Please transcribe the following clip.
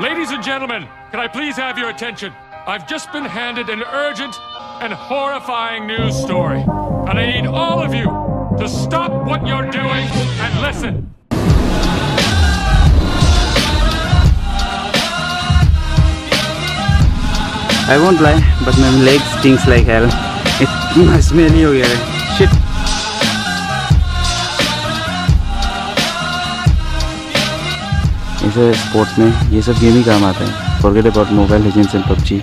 Ladies and gentlemen, can I please have your attention? I've just been handed an urgent and horrifying news story, and I need all of you to stop what you're doing and listen. I won't lie, but my leg stinks like hell. It must be a new here. Shit. ऐसे sports में ये सब game ही काम आते हैं। Forget about Mobile Legends and PUBG